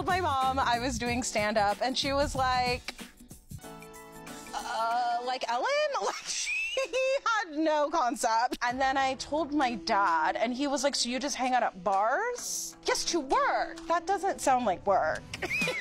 told my mom I was doing stand up, and she was like, uh, like Ellen? Like, she had no concept. And then I told my dad, and he was like, So you just hang out at bars? Yes, to work. That doesn't sound like work.